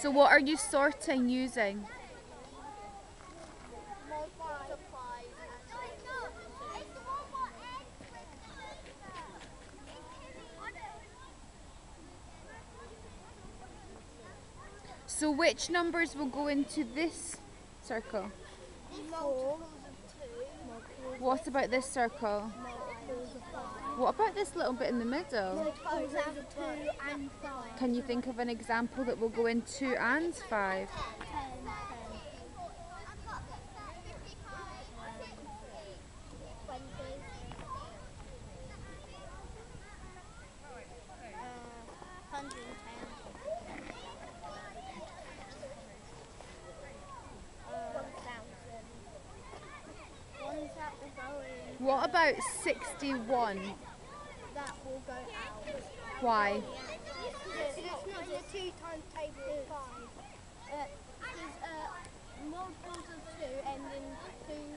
So what are you sorting using? So which numbers will go into this circle? What about this circle? What about this little bit in the middle? Can you think of an example that will go in 2 and 5? What about 61? That will go out. Why? It's not the two times table.